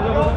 네.